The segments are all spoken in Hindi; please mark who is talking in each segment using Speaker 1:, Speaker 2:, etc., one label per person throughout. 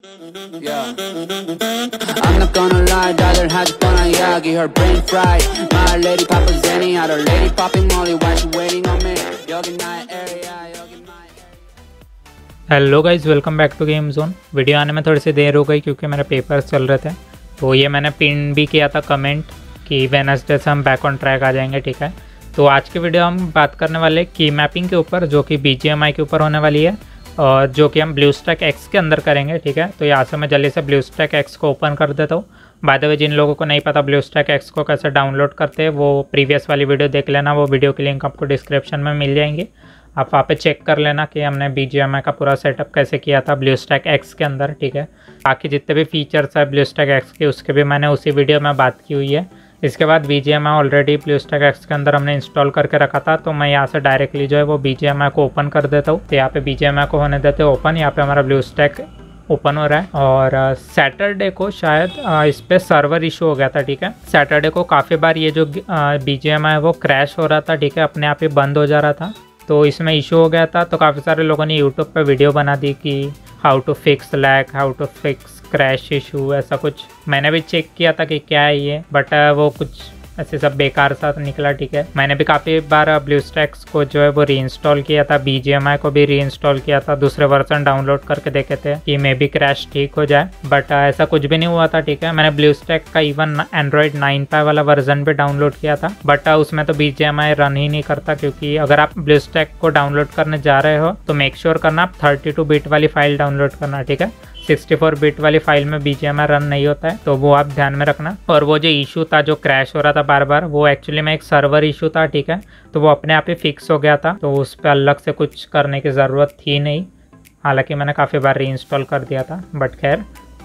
Speaker 1: Yeah. I'm not gonna lie, daughter had fun on Yagi, her brain fried. My lady Papa Zenny, other lady popping Molly, why she waiting on me? Yogi night area, yogi night
Speaker 2: hello guys welcome back to game zone video आने में थोड़ी सी देर हो गई क्योंकि मेरे पेपर्स चल रहे थे तो ये मैंने पिन भी किया था कमेंट कि वेनसडे से हम बैक ऑन ट्रैक आ जाएँगे ठीक है तो आज के वीडियो हम बात करने वाले की मैपिंग के ऊपर जो कि बी के ऊपर होने वाली है और जो कि हम ब्लू स्टैक एक्स के अंदर करेंगे, ठीक है? तो यहाँ से मैं जल्दी से ब्लू स्टैक एक्स को ओपन कर देता हूँ। बाय द वे जिन लोगों को नहीं पता ब्लू स्टैक एक्स को कैसे डाउनलोड करते हैं, वो प्रीवियस वाली वीडियो देख लेना। वो वीडियो की लिंक आपको डिस्क्रिप्शन में मिल जाएँगी। आप वहाँ पे चेक कर लेना कि हमने बी का पूरा सेटअप कैसे किया था ब्लू स्टैक एक्स के अंदर, ठीक है? बाकी जितने भी फीचर्स है ब्लू स्टैक एक्स के, उसके भी मैंने उसी वीडियो में बात की हुई है। इसके बाद बी जी ऑलरेडी ब्लू स्टैक एक्स के अंदर हमने इंस्टॉल करके रखा था तो मैं यहाँ से डायरेक्टली जो है वो बी को ओपन कर देता हूँ। तो यहाँ पे बी को होने देते हैं ओपन यहाँ पे हमारा ब्लू स्टैक ओपन हो रहा है। और सैटरडे को शायद इस पर सर्वर इशू हो गया था, ठीक है? सैटरडे को काफ़ी बार ये जो बी है वो क्रैश हो रहा था, ठीक है? अपने आप ही बंद हो जा रहा था। तो इसमें इशू हो गया था तो काफ़ी सारे लोगों ने यूट्यूब पर वीडियो बना दी कि how to fix lag how to fix crash issue ऐसा कुछ मैंने भी चेक किया था कि क्या है ये बट वो कुछ ऐसे सब बेकार सा निकला, ठीक है। मैंने भी काफ़ी बार ब्लू स्टैक्स को जो है वो री किया था बी को भी रीइंस्टॉल किया था, दूसरे वर्जन डाउनलोड करके देखे थे कि मे बी क्रैश ठीक हो जाए। बट ऐसा कुछ भी नहीं हुआ था, ठीक है। मैंने ब्लू स्टैक का इवन एंड्रॉयड नाइन पाई वाला वर्जन भी डाउनलोड किया था बट उसमें तो बी रन ही नहीं करता, क्योंकि अगर आप ब्लू स्टैक को डाउनलोड करने जा रहे हो तो मेक श्योर sure करना, आप थर्टी बिट वाली फ़ाइल डाउनलोड करना, ठीक है। 64 बिट वाली फ़ाइल में बी रन नहीं होता है तो वो आप ध्यान में रखना। और वो जो इशू था, जो क्रैश हो रहा था बार बार वो एक्चुअली में एक सर्वर इशू था, ठीक है? तो वो अपने आप ही फिक्स हो गया था तो उस पर अलग से कुछ करने की ज़रूरत थी नहीं। हालाँकि मैंने काफ़ी बार रीइंस्टॉल कर दिया था बट खैर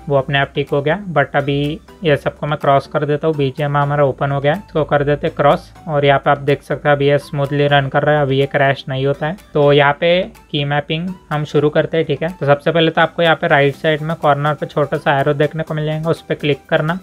Speaker 2: वो अपने आप ठीक हो गया। बट अभी ये सबको मैं क्रॉस कर देता हूँ। बीच में हमारा ओपन हो गया। इसको कर देते क्रॉस और यहाँ पे आप देख सकते हैं अभी ये स्मूथली रन कर रहा है। अभी ये क्रैश नहीं होता है। तो यहाँ पे की मैपिंग हम शुरू करते हैं, ठीक है? तो सबसे पहले तो आपको यहाँ पे राइट साइड में कॉर्नर पर छोटा सा एरो देखने को मिल जाएगा उस पर क्लिक करना।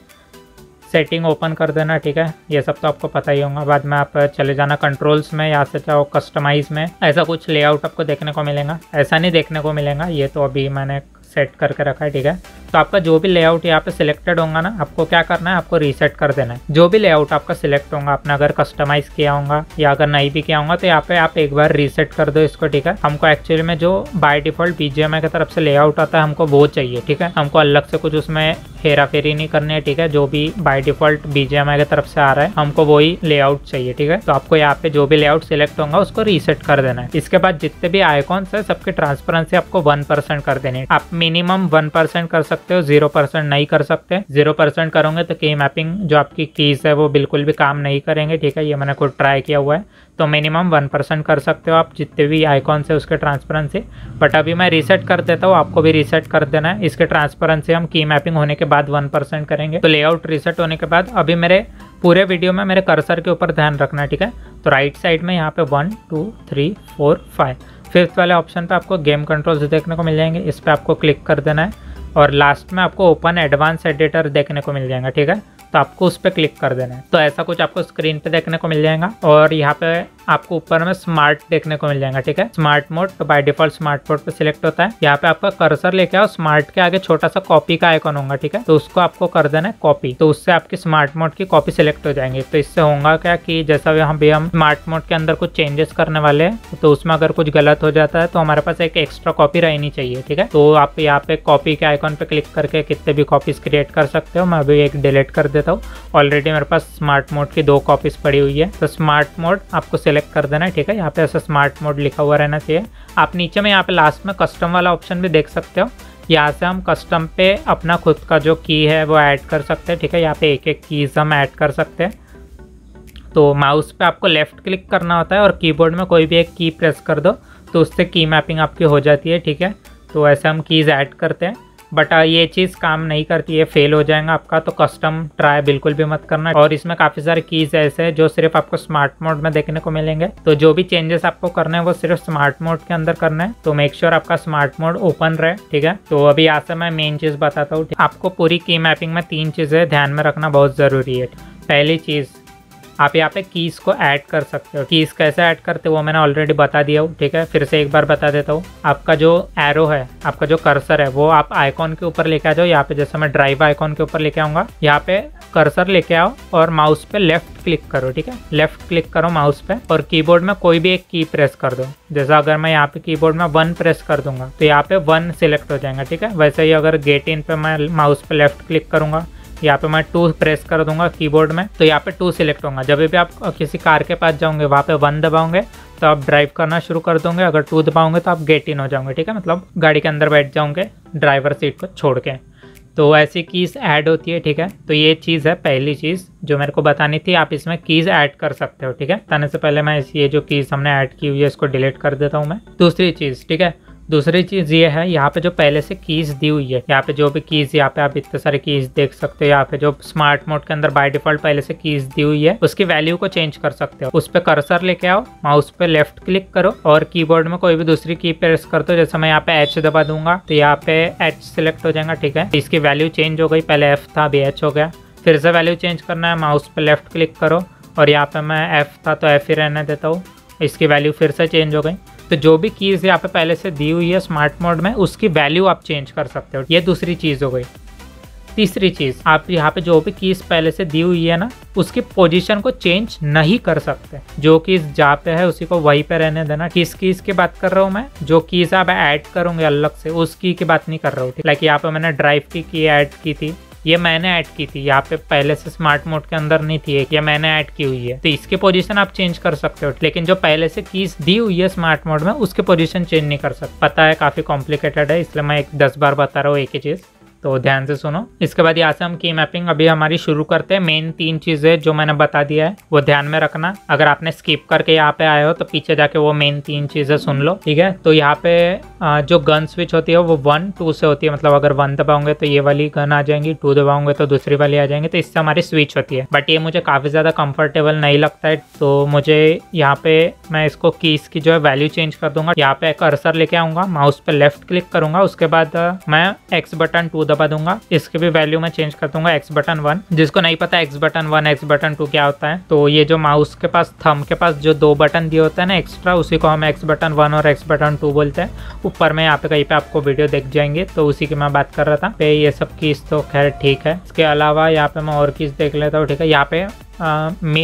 Speaker 2: सेटिंग ओपन कर देना, ठीक है? ये सब तो आपको पता ही होगा। बाद में आप चले जाना कंट्रोल्स में या से चाहो कस्टमाइज में। ऐसा कुछ लेआउट आपको देखने को मिलेगा। ऐसा नहीं देखने को मिलेगा। ये तो अभी मैंने सेट करके रखा है, ठीक है? तो आपका जो भी लेआउट यहाँ पे सिलेक्टेड होगा ना, आपको क्या करना है? आपको रीसेट कर देना है। जो भी लेआउट आपका सिलेक्ट होगा, आपने अगर कस्टमाइज किया होगा या अगर नहीं भी किया होगा तो यहाँ पे आप एक बार रीसेट कर दो इसको, ठीक है? हमको एक्चुअली में जो बाय डिफ़ॉल्ट बीजेएमआई की तरफ़ से लेआउट आता है, हमको वो चाहिए, ठीक है? हमको अलग से कुछ उसमें हेरा फेरी नहीं करनी है, ठीक है? जो भी बाय डिफ़ॉल्ट बीजेएमआई की तरफ़ से आ रहा है, हमको वही लेआउट चाहिए, ठीक है? तो आपको यहाँ पे जो भी लेआउट सिलेक्ट होगा, उसको रीसेट कर देना है। इसके बाद जितने भी आइकॉन्स है, सबके ट्रांसपेरेंसी आपको वन परसेंट कर देनी है। आप मिनिमम वन परसेंट कर सकते हो ज़ीरो परसेंट नहीं कर सकते। ज़ीरो परसेंट करोगे तो की मैपिंग जो आपकी कीज है, वो बिल्कुल भी काम नहीं करेंगे, ठीक है? ये मैंने खुद ट्राई किया हुआ है। तो मिनिमम वन परसेंट कर सकते हो आप, जितने भी आइकॉन्स है उसके ट्रांसपेरेंसी बट अभी मैं रीसेट कर देता हूँ, आपको भी रीसेट कर देना है। इसके ट्रांसपेरेंसी हम की मैपिंग होने के बाद वन परसेंट करेंगे। तो लेआउट रीसेट होने के बाद अभी मेरे पूरे वीडियो में मेरे कर्सर के ऊपर ध्यान रखना है, ठीक है? तो राइट साइड में यहाँ पे one two three four five fifth वाले ऑप्शन पे आपको गेम कंट्रोल्स देखने को मिल जाएँगे। इस पर आपको क्लिक कर देना है। और लास्ट में आपको ओपन एडवांस एडिटर देखने को मिल जाएगा, ठीक है? तो आपको उस पर क्लिक कर देना है। तो ऐसा कुछ आपको स्क्रीन पे देखने को मिल जाएगा और यहाँ पे आपको ऊपर में स्मार्ट देखने को मिल जाएगा, ठीक है? स्मार्ट मोड तो बाय डिफ़ॉल्ट स्मार्ट मोड पे सिलेक्ट होता है। यहाँ पे आपका कर्सर लेके आओ स्मार्ट के आगे छोटा सा कॉपी का आइकन होगा, ठीक है? तो उसको आपको कर देना है कॉपी तो उससे आपकी स्मार्ट मोड की कॉपी सिलेक्ट हो जाएँगे। तो इससे होगा क्या कि जैसा यहाँ भी हम स्मार्ट मोड के अंदर कुछ चेंजेस करने वाले हैं तो उसमें अगर कुछ गलत हो जाता है तो हमारे पास एक एक्स्ट्रा कॉपी रहनी चाहिए, ठीक है? तो आप यहाँ पे कॉपी के आइकॉन पे क्लिक करके कितने भी कॉपीज क्रिएट कर सकते हो। मैं अभी एक डिलीट कर देता हूँ। ऑलरेडी मेरे पास स्मार्ट मोड की दो कॉपीज पड़ी हुई है। तो स्मार्ट मोड आपको सिलेक्ट कर देना है, ठीक है? यहाँ पे ऐसा स्मार्ट मोड लिखा हुआ रहना चाहिए। आप नीचे में यहाँ पे लास्ट में कस्टम वाला ऑप्शन भी देख सकते हो। यहाँ से हम कस्टम पे अपना खुद का जो की है, वो ऐड कर सकते हैं, ठीक है? यहाँ पे एक एक कीज़ हम ऐड कर सकते हैं। तो माउस पे आपको लेफ़्ट क्लिक करना होता है और कीबोर्ड में कोई भी एक की प्रेस कर दो तो उससे की मैपिंग आपकी हो जाती है, ठीक है? तो ऐसे हम कीज़ ऐड करते हैं। बट ये चीज़ काम नहीं करती है फेल हो जाएगा आपका तो कस्टम ट्राई बिल्कुल भी मत करना। और इसमें काफ़ी सारे कीज़ ऐसे हैं जो सिर्फ़ आपको स्मार्ट मोड में देखने को मिलेंगे। तो जो भी चेंजेस आपको करने हैं, वो सिर्फ़ स्मार्ट मोड के अंदर करना है। तो मेक श्योर आपका स्मार्ट मोड ओपन रहे, ठीक है? तो अभी यहाँ से मैं मेन चीज़ बताता हूँ आपको पूरी की मैपिंग में तीन चीज़ें ध्यान में रखना बहुत ज़रूरी है। पहली चीज़ आप यहाँ पे कीज को ऐड कर सकते हो। कीज कैसे ऐड करते हो वो मैंने ऑलरेडी बता दिया हूँ, ठीक है? फिर से एक बार बता देता हूँ। आपका जो एरो है, आपका जो कर्सर है, वो आप आइकॉन के ऊपर लेके आ जाओ। यहाँ पे जैसे मैं ड्राइव आइकॉन के ऊपर लेके आऊँगा, यहाँ पे कर्सर लेके आओ और माउस पे लेफ़्ट क्लिक करो, ठीक है? लेफ़्ट क्लिक करो माउस पे और कीबोर्ड में कोई भी एक की प्रेस कर दो। जैसा अगर मैं यहाँ पे कीबोर्ड में वन प्रेस कर दूँगा तो यहाँ पे वन सिलेक्ट हो जाएगा, ठीक है? वैसे ही अगर गेट इन पे मैं माउस पे लेफ़्ट क्लिक करूँगा यहाँ पे मैं टू प्रेस कर दूँगा कीबोर्ड में। तो यहाँ पे टू सिलेक्ट होगा। जब भी आप किसी कार के पास जाओगे, वहाँ पे वन दबाओगे तो आप ड्राइव करना शुरू कर दोगे। अगर टू दबाओगे तो आप गेट इन हो जाओगे, ठीक है? मतलब गाड़ी के अंदर बैठ जाओगे ड्राइवर सीट को छोड़ के। तो ऐसी कीज़ ऐड होती है, ठीक है? तो ये चीज़ है पहली चीज़ जो मेरे को बतानी थी। आप इसमें कीज़ ऐड कर सकते हो, ठीक है? बताने से पहले मैं ये जो कीज़ हमने ऐड की हुई है, इसको डिलीट कर देता हूँ मैं। दूसरी चीज़, ठीक है? दूसरी चीज़ ये है, यहाँ पे जो पहले से कीज़ दी हुई है, यहाँ पे जो भी कीज़ यहाँ पे आप इतने सारे कीज़ देख सकते हो, यहाँ पे जो स्मार्ट मोड के अंदर बाय डिफ़ॉल्ट पहले से कीज़ दी हुई है, उसकी वैल्यू को चेंज कर सकते हो। उस पर कर्सर लेके आओ माउस पे लेफ़्ट क्लिक करो और कीबोर्ड में कोई भी दूसरी की प्रेस कर दो जैसे मैं यहाँ पे एच दबा दूँगा तो यहाँ पे एच सिलेक्ट हो जाएगा, ठीक है? इसकी वैल्यू चेंज हो गई, पहले एफ़ था, अभी एच हो गया। फिर से वैल्यू चेंज करना है माउस पे लेफ़्ट क्लिक करो और यहाँ पे मैं एफ़ था तो एफ़ ही रहने देता हूँ, इसकी वैल्यू फिर से चेंज हो गई। तो जो भी कीज़ यहाँ पे पहले से दी हुई है स्मार्ट मोड में, उसकी वैल्यू आप चेंज कर सकते हो। ये दूसरी चीज़ हो गई। तीसरी चीज़, आप यहाँ पे जो भी कीज़ पहले से दी हुई है ना, उसकी पोजीशन को चेंज नहीं कर सकते। जो कीज़ जहाँ पे है, उसी को वहीं पे रहने देना। किस कीज़ की बात कर रहा हूँ मैं? जो कीज़ आप ऐड करूँगे अलग से, उस की बात नहीं कर रहा हूँ लाइक यहाँ पे मैंने ड्राइव की की ऐड की थी। ये मैंने ऐड की थी, यहाँ पे पहले से स्मार्ट मोड के अंदर नहीं थी ये मैंने ऐड की हुई है। तो इसके पोजीशन आप चेंज कर सकते हो, लेकिन जो पहले से कीज दी हुई है स्मार्ट मोड में, उसके पोजीशन चेंज नहीं कर सकते। पता है, काफ़ी कॉम्प्लिकेटेड है, इसलिए मैं एक दस बार बता रहा हूँ, एक ही चीज़। तो ध्यान से सुनो। इसके बाद यहाँ से हम की मैपिंग अभी हमारी शुरू करते हैं। मेन तीन चीज़ें जो मैंने बता दिया है, वो ध्यान में रखना। अगर आपने स्किप करके यहाँ पे आए हो तो पीछे जाके वो मेन तीन चीज़ें सुन लो, ठीक है? तो यहाँ पे जो गन स्विच होती है, वो वन टू से होती है। मतलब अगर वन दबाओगे तो ये वाली गन आ जाएँगी टू दबाओगे तो दूसरी वाली आ जाएँगी। तो इससे हमारी स्विच होती है। बट ये मुझे काफ़ी ज़्यादा कंफर्टेबल नहीं लगता है। तो मुझे यहाँ पे, मैं इसको कीज की जो है वैल्यू चेंज कर दूँगा। यहाँ पे कर्सर लेके आऊँगा माउस पे लेफ़्ट क्लिक करूँगा। उसके बाद मैं एक्स बटन टू दबा दूँगा। इसके भी वैल्यू मैं चेंज कर दूँगा एक्स बटन वन जिसको नहीं पता X button one X button two क्या होता है। तो ये जो माउस के पास थम के पास जो दो बटन दिए होते हैं ना एक्स्ट्रा उसी को हम एक्स बटन वन और एक्स बटन टू बोलते हैं। ऊपर में यहाँ पे कहीं पे आपको वीडियो देख जाएँगे तो उसी की मैं बात कर रहा था। पे ये सब कीज तो खैर ठीक है। इसके अलावा यहाँ पे मैं और कीज देख लेता हूँ, ठीक है। यहाँ पे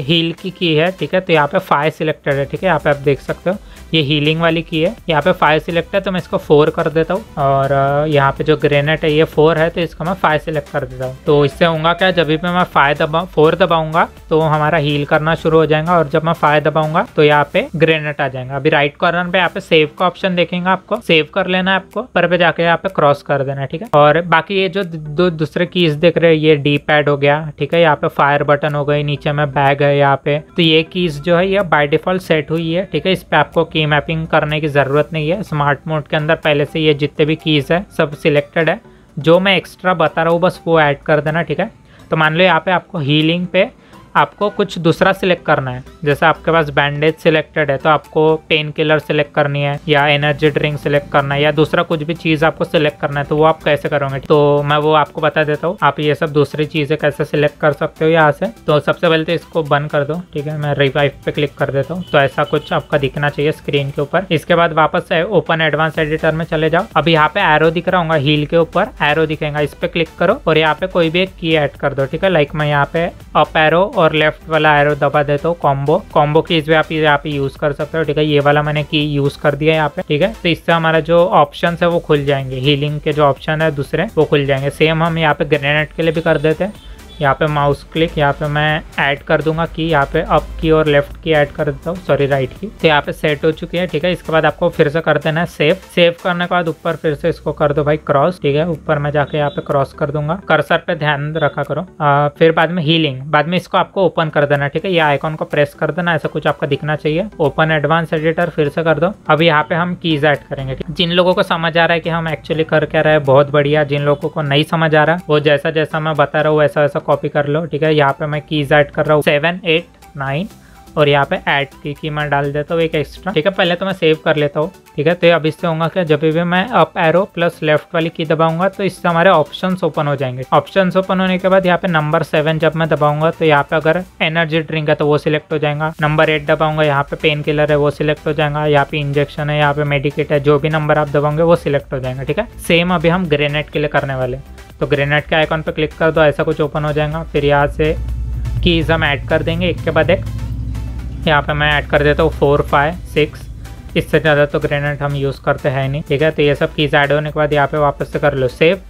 Speaker 2: हील की की है, ठीक है। तो यहाँ पे फाइव सिलेक्टेड है, ठीक है। यहाँ पे आप देख सकते हो। ये हीलिंग वाली की है। यहाँ पे फाइव सिलेक्ट है तो मैं इसको फोर कर देता हूँ। और यहाँ पे जो ग्रेनेट है, ये फोर है तो इसको मैं फाइव सिलेक्ट कर देता हूँ। तो इससे होगा क्या? जब भी मैं फाइव दबा फोर दबाऊँगा तो हमारा हील करना शुरू हो जाएगा और जब मैं फाइव दबाऊँगा तो यहाँ पे ग्रेनेट आ जाएगा। अभी राइट कॉर्नर पे यहाँ पे सेव का ऑप्शन देखेंगे आपको। सेव कर लेना है आपको, पर पे जाके यहाँ पे क्रॉस कर देना ठीक है? और बाकी ये जो दो दूसरे कीज देख रहे हैं, ये डी पैड हो गया, ठीक है? यहाँ पे फायर बटन हो गई, नीचे में बैग है यहाँ पे। तो ये कीज जो है, ये बाय डिफ़ॉल्ट सेट हुई है, ठीक है? इस पे आपको की मैपिंग करने की ज़रूरत नहीं है। स्मार्ट मोड के अंदर पहले से ये जितने भी कीज़ है, सब सिलेक्टेड है। जो मैं एक्स्ट्रा बता रहा हूँ, बस वो ऐड कर देना, ठीक है? तो मान लो यहाँ पे आपको हीलिंग पे आपको कुछ दूसरा सिलेक्ट करना है। जैसे आपके पास बैंडेज सिलेक्टेड है तो आपको पेन किलर सिलेक्ट करनी है, या एनर्जी ड्रिंक सिलेक्ट करना है, या दूसरा कुछ भी चीज़ आपको सिलेक्ट करना है तो वो आप कैसे करोगे? तो मैं वो आपको बता देता हूँ। आप ये सब दूसरी चीज़ें कैसे सिलेक्ट कर सकते हो यहाँ से? तो सबसे पहले तो इसको बंद कर दो, ठीक है? मैं रिवाइव पे क्लिक कर देता हूँ। तो ऐसा कुछ आपका दिखना चाहिए स्क्रीन के ऊपर। इसके बाद वापस ओपन एडवांस एडिटर में चले जाओ। अब यहाँ पे एरो दिख रहा हूँ हील के ऊपर। एरो दिखेगा, इस पे क्लिक करो और यहाँ पे कोई भी एक की ऐड कर दो, ठीक है? लाइक मैं यहाँ पे अप एरो और लेफ़्ट वाला एरो दबा देते हो कॉम्बो कॉम्बो की इस आप यहाँ पे यूज़ कर सकते हो, ठीक है? ये वाला मैंने की यूज़ कर दिया यहाँ पे, ठीक है? तो इससे हमारा जो ऑप्शन है वो खुल जाएँगे। हीलिंग के जो ऑप्शन है दूसरे, वो खुल जाएँगे। सेम हम यहाँ पे ग्रेनेड के लिए भी कर देते हैं। यहाँ पे माउस क्लिक यहाँ पे मैं ऐड कर दूँगा की यहाँ पे अप की और लेफ़्ट की ऐड कर देता हूँ सॉरी राइट की। तो यहाँ पे सेट हो चुकी है ठीक है? इसके बाद आपको फिर से कर देना है सेव सेव करने के बाद ऊपर फिर से इसको कर दो भाई क्रॉस ठीक है? ऊपर मैं जाके यहाँ पे क्रॉस कर दूँगा। कर्सर पे ध्यान रखा करो। आ, फिर बाद में हीलिंग बाद में इसको आपको ओपन कर देना ठीक है? ये आइकॉन को प्रेस कर देना ऐसा कुछ आपका दिखना चाहिए। ओपन एडवांस एडिटर फिर से कर दो। अब यहाँ पे हम कीज ऐड करेंगे जिन लोगों को समझ आ रहा है कि हम एक्चुअली कर क्या रहे बहुत बढ़िया। जिन लोगों को नहीं समझ आ रहा वो जैसा जैसा मैं बता रहा हूँ वैसा वैसा कॉपी कर लो, ठीक है? यहाँ पे मैं कीज ऐड कर रहा हूँ सेवन एट नाइन और यहाँ पे ऐड की की मैं डाल देता हूँ एक एक्स्ट्रा ठीक है? पहले तो मैं सेव कर लेता हूँ, ठीक है? तो अब इससे होगा क्या? जब भी मैं अप एरो प्लस लेफ़्ट वाली की दबाऊँगा तो इससे हमारे ऑप्शन ओपन हो जाएँगे। ऑप्शन ओपन होने के बाद यहाँ पे नंबर सेवन जब मैं दबाऊँगा तो यहाँ पे अगर एनर्जी ड्रिंक है तो वो सिलेक्ट हो जाएगा। नंबर एट दबाऊँगा, यहाँ पे पेन किलर है, वो सिलेक्ट हो जाएगा। यहाँ पे इंजेक्शन है, यहाँ पे मेडिकेट है, जो भी नंबर आप दबाओगे, वो सिलेक्ट हो जाएगा, ठीक है? सेम अभी हम ग्रेनेड के लिए करने वाले तो ग्रेनेड के आइकॉन पर क्लिक कर दो, ऐसा कुछ ओपन हो जाएगा। फिर यहाँ से कीज़ हम ऐड कर देंगे एक के बाद एक। यहाँ पे मैं ऐड कर देता हूँ फोर फाइव सिक्स इससे ज़्यादा तो ग्रेनेड हम यूज़ करते हैं नहीं, ठीक है? तो ये सब कीज़ ऐड होने के बाद यहाँ पे वापस से कर लो सेव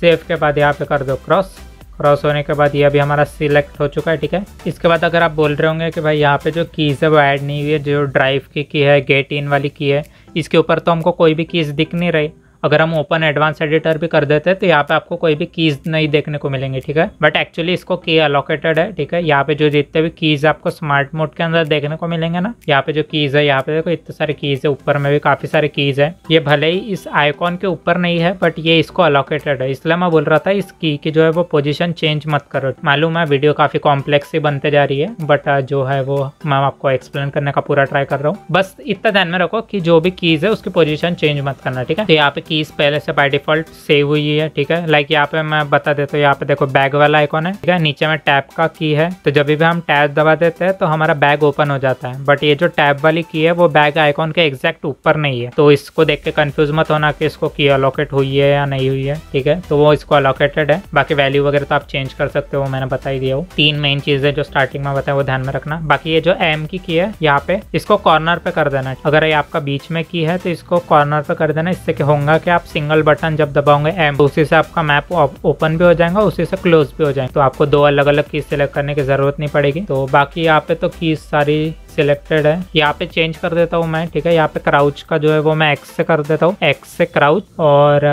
Speaker 2: सेव के बाद यहाँ पे कर दो क्रॉस क्रॉस होने के बाद ये अभी हमारा सिलेक्ट हो चुका है, ठीक है? इसके बाद अगर आप बोल रहे होंगे कि भाई यहाँ पे जो कीज़ है वो ऐड नहीं हुई है, जो ड्राइव की की है गेट इन वाली की है, इसके ऊपर तो हमको कोई भी कीज़ दिख नहीं रही। अगर हम ओपन एडवांस एडिटर भी कर देते हैं तो यहाँ पे आपको कोई भी कीज नहीं देखने को मिलेंगे, ठीक है? बट एक्चुअली इसको की अलोकेटेड है, ठीक है? यहाँ पे जो जितने भी कीज आपको स्मार्ट मोड के अंदर देखने को मिलेंगे ना, यहाँ पे जो कीज है, यहाँ पे देखो इतने सारे कीज है, ऊपर में भी काफ़ी सारे कीज है। ये भले ही इस आइकॉन के ऊपर नहीं है बट ये इसको अलोकेटेड है। इसलिए मैं बोल रहा था, इस की की जो है वो पोजिशन चेंज मत करो। मालूम है वीडियो काफ़ी कॉम्प्लेक्स ही बनते जा रही है बट जो है वो मैं आपको एक्सप्लेन करने का पूरा ट्राई कर रहा हूँ। बस इतना ध्यान में रखो कि जो भी कीज है, उसकी पोजिशन चेंज मत करना, ठीक है? तो यहाँ पे कीज पहले से बाय डिफ़ॉल्ट सेव हुई है, ठीक है? लाइक यहाँ पे मैं बता देता हूँ, यहाँ पे देखो बैग वाला आइकॉन है, ठीक है? नीचे में टैब का की है तो जब भी हम टैब दबा देते हैं तो हमारा बैग ओपन हो जाता है। बट ये जो टैब वाली की है, वो बैग आइकॉन के एग्जैक्ट ऊपर नहीं है। तो इसको देख के कन्फ्यूज़ मत होना कि इसको की अलोकेट हुई है या नहीं हुई है, ठीक है? तो वो इसको अलोकेटेड है। बाकी वैल्यू वगैरह तो आप चेंज कर सकते हो मैंने बता ही दिया वो तीन मेन चीज़ें जो स्टार्टिंग में बताया, वो ध्यान में रखना। बाकी ये जो एम की की है, यहाँ पे इसको कॉर्नर पे कर देना। अगर ये आपका बीच में की है तो इसको कॉर्नर पे कर देना। इससे क्या होगा कि आप सिंगल बटन जब दबाओगे एम तो उसी से आपका मैप ओपन भी हो जाएगा, उसी से क्लोज भी हो जाएगा। तो आपको दो अलग अलग कीज सेलेक्ट करने की ज़रूरत नहीं पड़ेगी। तो बाकी यहाँ पे तो कीज सारी सिलेक्टेड है। यहाँ पे चेंज कर देता हूँ मैं, ठीक है? यहाँ पे क्राउच का जो है वो मैं एक्स से कर देता हूँ। एक्स से क्राउच और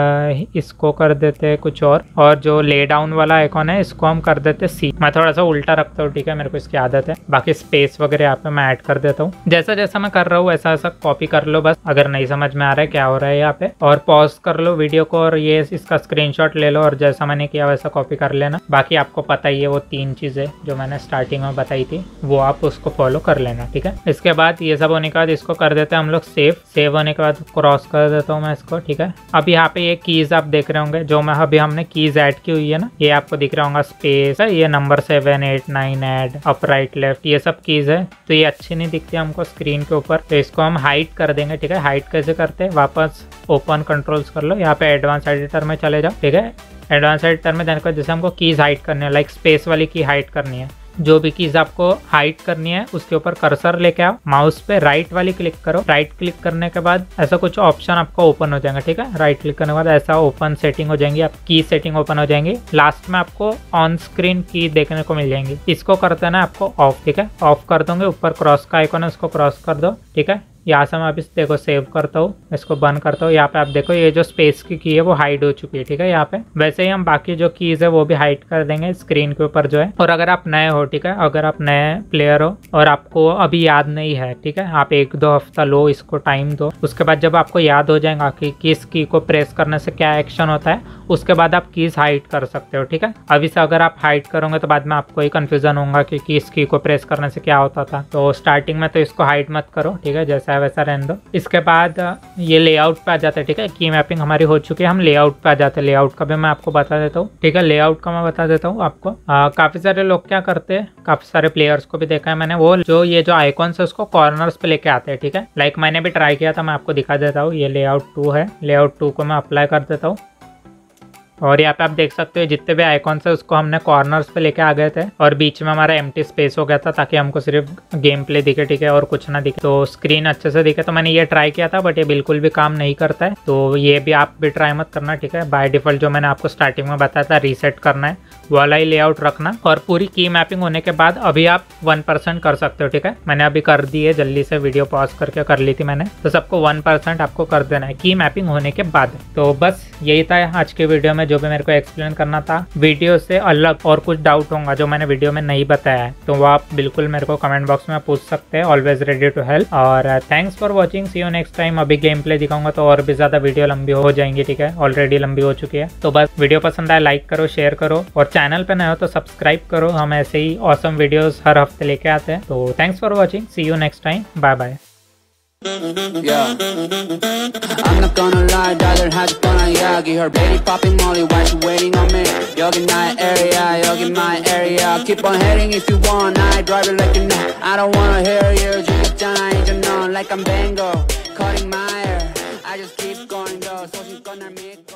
Speaker 2: इसको कर देते हैं कुछ और। और जो ले डाउन वाला आइकॉन है, इसको हम कर देते सी मैं थोड़ा सा उल्टा रखता हूँ, ठीक है? मेरे को इसकी आदत है। बाकी स्पेस वगैरह यहाँ पे मैं ऐड कर देता हूँ। जैसा जैसा मैं कर रहा हूँ, ऐसा ऐसा कॉपी कर लो बस। अगर नहीं समझ में आ रहा है, क्या हो रहा है यहाँ पे? और पॉज कर लो वीडियो को और ये इसका स्क्रीन ले लो और जैसा मैंने किया वैसा कॉपी कर लेना। बाकी आपको पता ही है वो तीन चीज़ें जो मैंने स्टार्टिंग में बताई थी, वो आप उसको फॉलो कर लेना। ठीक है? इसके बाद ये सब होने के बाद इसको कर देते हैं हम लोग सेव सेव होने के बाद क्रॉस कर देता हूँ मैं इसको, ठीक है? अब यहाँ पे ये कीज आप देख रहे होंगे, जो मैं अभी हमने कीज ऐड की हुई है ना, ये आपको दिख रहा होगा स्पेस है, ये number seven eight nine and up right left ये सब कीज है। तो ये अच्छी नहीं दिखती हमको स्क्रीन के ऊपर। तो इसको हम हाइट कर देंगे, ठीक है? हाइट कैसे करते हैं? वापस ओपन कंट्रोल्स कर लो। यहाँ पे एडवांस एडिटर में चले जाओ, ठीक है? एडवांस एडिटर में देखो, जैसे हमको कीज हाइट करनी है लाइक स्पेस वाली की हाइट करनी है। जो भी चीज़ आपको हाइट करनी है, उसके ऊपर कर्सर लेके आओ। माउस पे राइट वाली क्लिक करो। राइट क्लिक करने के बाद ऐसा कुछ ऑप्शन आपका ओपन हो जाएगा, ठीक है? राइट क्लिक करने के बाद ऐसा ओपन सेटिंग हो जाएँगी, आप की सेटिंग ओपन हो जाएँगी। लास्ट में आपको ऑन स्क्रीन की देखने को मिल जाएँगी। इसको करते ना आपको ऑफ़ ठीक है? ऑफ़ कर दोगे, ऊपर क्रॉस का आइकॉन है, उसको क्रॉस कर दो, ठीक है? यहाँ से मैं अभी देखो सेव करता हूँ, इसको बंद करता हूँ। यहाँ पे आप देखो, ये जो स्पेस की की है, वो हाइड हो चुकी है, ठीक है, यहाँ पे। वैसे ही हम बाकी जो कीज है, वो भी हाइड कर देंगे स्क्रीन के ऊपर जो है। और अगर आप नए हो, ठीक है, अगर आप नए प्लेयर हो और आपको अभी याद नहीं है, ठीक है, आप एक दो हफ़्ता लो, इसको टाइम दो। उसके बाद जब आपको याद हो जाएगा कि किस की को प्रेस करने से क्या एक्शन होता है, उसके बाद आप कीज हाइड कर सकते हो, ठीक है। अभी से अगर आप हाइड करोगे तो बाद में आपको ही कन्फ्यूज़न होगा कि किस की को प्रेस करने से क्या होता था। तो स्टार्टिंग में तो इसको हाइड मत करो, ठीक है, जैसा है, वैसा रहने दो। इसके बाद ये लेआउट पे आ जाता है, ठीक है? की मैपिंग हमारी हो चुकी है, हम लेआउट पे आ जाते हैं लेआउट का भी मैं आपको बता देता हूँ, ठीक है? लेआउट का मैं बता देता हूँ आपको। काफ़ी सारे लोग क्या करते हैं, काफ़ी सारे प्लेयर्स को भी देखा है मैंने, वो जो ये जो आइकॉन्स है, उसको कॉर्नर्स पे लेके आते हैं, ठीक है? लाइक मैंने भी ट्राई किया था, मैं आपको दिखा देता हूँ, ये लेआउट टू है। लेआउट टू को मैं अप्लाई कर देता हूँ। और यहाँ पे आप देख सकते हो जितने भी आइकॉन्स है, उसको हमने कॉर्नर्स पे लेके आ गए थे। और बीच में हमारा एमटी स्पेस हो गया था ताकि हमको सिर्फ़ गेम प्ले दिखे, ठीक है, और कुछ ना दिखे। तो स्क्रीन अच्छे से दिखे तो मैंने ये ट्राई किया था बट ये बिल्कुल भी काम नहीं करता है। तो ये भी आप भी ट्राई मत करना, ठीक है। बाय डिफ़ॉल्ट जो मैंने आपको स्टार्टिंग में बताया था रीसेट करना है। वाला ही लेआउट रखना और पूरी की मैपिंग होने के बाद अभी आप वन परसेंट कर सकते हो, ठीक है? मैंने अभी कर दी है, जल्दी से वीडियो पॉज करके कर ली थी मैंने। तो सबको वन परसेंट आपको कर देना है की मैपिंग होने के बाद। तो बस यही था आज के वीडियो में, जो भी मेरे को एक्सप्लेन करना था। वीडियो से अलग और कुछ डाउट होगा, जो मैंने वीडियो में नहीं बताया है। तो वो आप बिल्कुल मेरे को कमेंट बॉक्स में पूछ सकते हैं ऑलवेज रेडी टू हेल्प और thanks for watching see you next time अभी गेम प्ले दिखाऊँगा तो और भी ज़्यादा वीडियो लंबी हो जाएँगी, ठीक है? ऑलरेडी लंबी हो चुकी है। तो बस वीडियो पसंद आए लाइक करो शेयर करो और चैनल पर नए हो तो सब्सक्राइब करो हम ऐसे ही औसम वीडियोस हर हफ़्ते लेके आते हैं तो thanks for watching see you next time bye bye
Speaker 1: Yeah. I'm not gonna lie, 다들 아직 뻔한 이야기 Her baby popping molly while she waiting on me 여긴 my area, 여긴 my area Keep on heading if you want, I drive it like you know I don't wanna hear you, 죽었잖아 이제 넌 Like I'm Bango, cutting my hair I just keep going though, 소신 꺼낼 믿고